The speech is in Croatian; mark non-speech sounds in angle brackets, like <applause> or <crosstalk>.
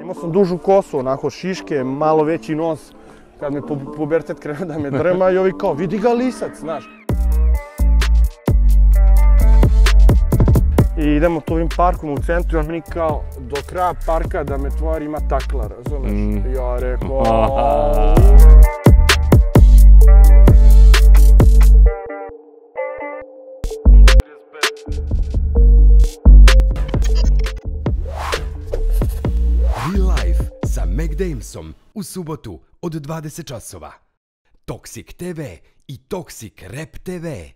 Imao sam dužu kosu, onako šiške, malo veći nos. Kad me pu- pubertet krenuo da me drma i ovi kao, vidi ga lisac, znaš. I idemo tu ovim parkom u centru i on meni kao, do kraja parka da me tvojar ima takla, razumeš? Mm. Ja rekao, <laughs> Real Life sa Mac Damesom u subotu od 20 časova. Toxic TV i Toxic Rap TV.